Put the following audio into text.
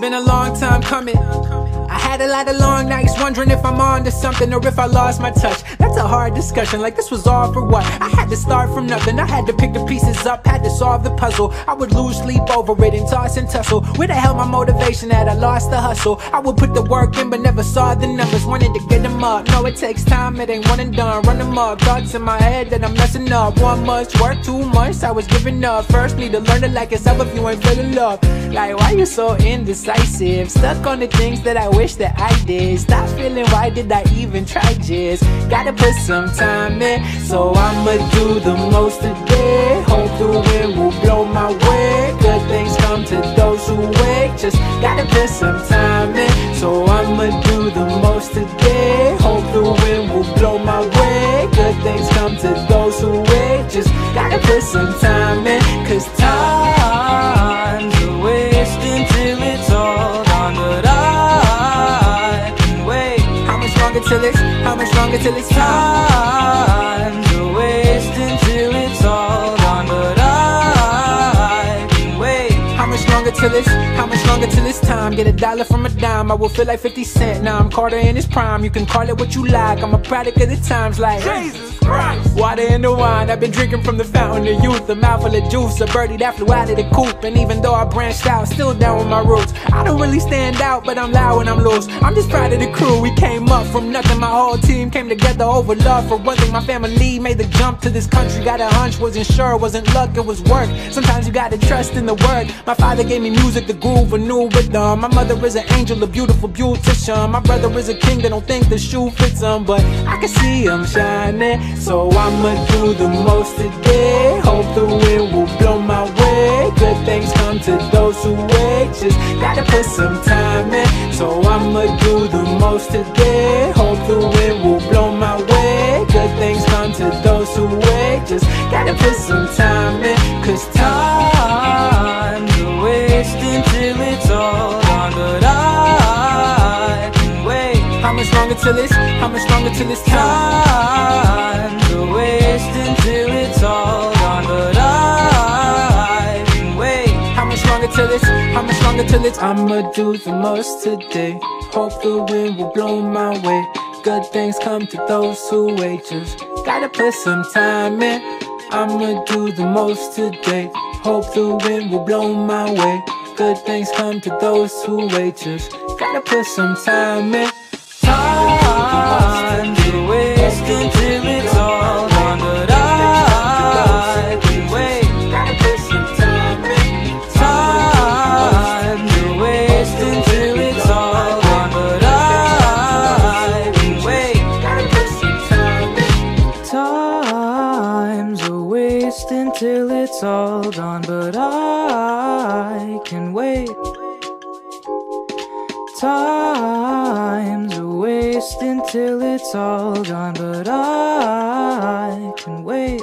been a long time coming. I had a lot of long nights wondering if I'm on to something or if I lost my touch. That's a hard discussion, like this was all for what? I had to start from nothing, I had to pick the pieces up, had to solve the puzzle. I would lose sleep over it and toss and tussle. Where the hell my motivation at? I lost the hustle. I would put the work in but never saw the numbers, wanted to get them up. No, it takes time, it ain't one and done. Run them up, thoughts in my head that I'm messing up. One much work, two months, I was giving up. First, need to learn to like yourself if you ain't feeling love. Like, why you so indecisive? Stuck on the things that I wish that I did. Stop feeling, why did I even try just? Gotta put some time in, so I'ma do the most today. Hope the wind will blow my way. Good things come to those who wait. Just gotta put some time in, so I'ma do the most today. Hope the wind will blow my way. Good things come to those who wait. Just gotta put some time in, cause time's till it's, how much longer till it's time's a wasting till it's all gone. But I can wait. How much longer till it's, how much longer till it's time? Get a dollar from a dime, I will feel like 50 Cent. Now I'm Carter in his prime. You can call it what you like. I'm a product of the times, like Jesus Christ. Water in the wine, I've been drinking from the fountain of youth. A mouthful of juice, a birdie that flew out of the coop. And even though I branched out, still down with my roots. I don't really stand out, but I'm loud when I'm loose. I'm just proud of the crew. We came up from nothing. My whole team came together over love. For one thing, my family made the jump to this country. Got a hunch, wasn't sure, wasn't luck, it was work. Sometimes you gotta trust in the work. My father gave me music, the groove, a new My mother is an angel, a beautiful beautician. My brother is a king that don't think the shoe fits him, but I can see him shining. So I'ma do the most today. Hope the wind will blow my way. Good things come to those who wait. Just gotta put some time in. So I'ma do the most today. Hope the wind will blow my way. Good things come to those who wait. Just gotta put some time in. Till it's, how much longer till it's time a wasting till it's all gone. But I wait. How much longer till it's, how much longer till it's, I'ma do the most today. Hope the wind will blow my way. Good things come to those who wait. Just gotta put some time in. I'ma do the most today. Hope the wind will blow my way. Good things come to those who wait. Just gotta put some time in. Time to waste until it's all gone, but I can wait. Time to waste until it's all gone, but I can wait. Time's a waste until it's all gone, but I can wait. Time's until it's all gone, but I can wait.